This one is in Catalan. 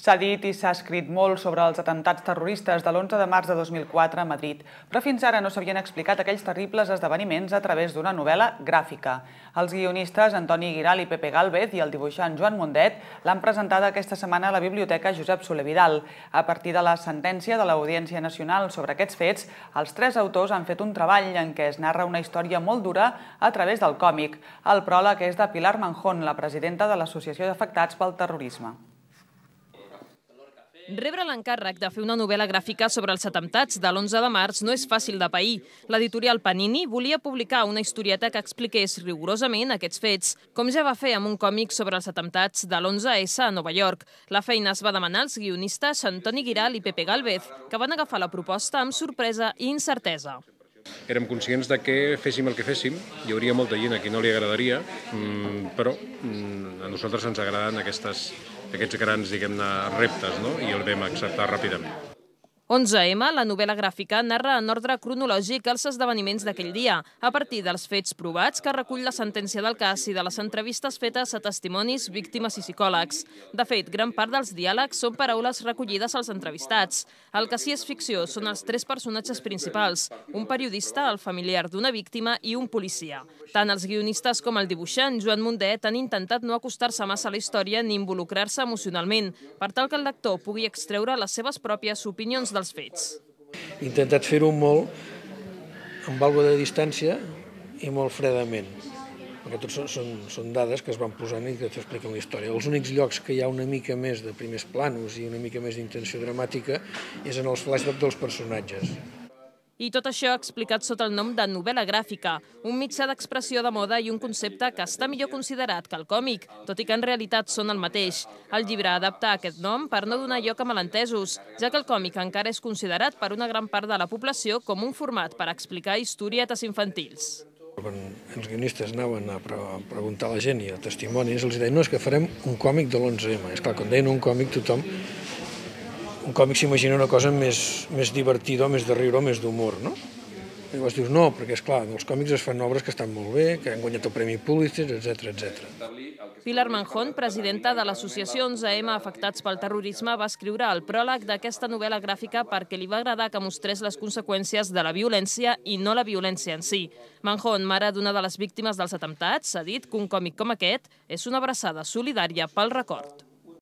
S'ha dit i s'ha escrit molt sobre els atentats terroristes de l'11 de març de 2004 a Madrid, però fins ara no s'havien explicat aquells terribles esdeveniments a través d'una novel·la gràfica. Els guionistes Antoni Giral i Pepe Galvez i el dibuixant Joan Mundet l'han presentada aquesta setmana a la Biblioteca Josep Soler Vidal. A partir de la sentència de l'Audiència Nacional sobre aquests fets, els tres autors han fet un treball en què es narra una història molt dura a través del còmic. El pròleg és de Pilar Manjón, la presidenta de l'Associació d'Afectats pel Terrorisme. Rebre l'encàrrec de fer una novel·la gràfica sobre els atemptats de l'11 de març no és fàcil de pair. L'editorial Panini volia publicar una historieta que expliqués rigorosament aquests fets, com ja va fer amb un còmic sobre els atemptats de l'11S a Nova York. La feina es va demanar als guionistes Antoni Giral i Pepe Galvez, que van agafar la proposta amb sorpresa i incertesa. Érem conscients de que féssim el que féssim, hi hauria molta gent a qui no li agradaria, mm, però mm, a nosaltres ens agraden aquestes, aquests grans diguem-ne reptes no? i el vam acceptar ràpidament. 11M, la novel·la gràfica, narra en ordre cronològic els esdeveniments d'aquell dia, a partir dels fets provats que recull la sentència del cas i de les entrevistes fetes a testimonis, víctimes i psicòlegs. De fet, gran part dels diàlegs són paraules recollides als entrevistats. El que sí és ficció són els tres personatges principals, un periodista, el familiar d'una víctima i un policia. Tant els guionistes com el dibuixant, Joan Mundet, han intentat no acostar-se massa a la història ni involucrar-se emocionalment, per tal que el lector pugui extreure les seves pròpies opinions dels fets. He intentat fer-ho molt amb algo de distància i molt fredament, perquè tots són, són, són dades que es van posant i que t'expliquen la història. Els únics llocs que hi ha una mica més de primers planos i una mica més d'intenció dramàtica és en els flashbacks dels personatges. I tot això explicat sota el nom de novel·la gràfica, un mitjà d'expressió de moda i un concepte que està millor considerat que el còmic, tot i que en realitat són el mateix. El llibre adapta aquest nom per no donar lloc a malentesos, ja que el còmic encara és considerat per una gran part de la població com un format per explicar historietes infantils. Quan els guionistes anaven a preguntar a la gent i a testimonis, els deien, no, és que farem un còmic de l'11M. És clar, quan deien un còmic tothom un còmic s'imagina una cosa més, més divertida, més de riure, més d'humor, no? I llavors dius, no, perquè és clar, els còmics es fan obres que estan molt bé, que han guanyat el Premi Pulitzer, etc etc. Pilar Manjón, presidenta de l'associació 11M Afectats pel Terrorisme, va escriure el pròleg d'aquesta novel·la gràfica perquè li va agradar que mostrés les conseqüències de la violència i no la violència en si. Manjón, mare d'una de les víctimes dels atemptats, ha dit que un còmic com aquest és una abraçada solidària pel record.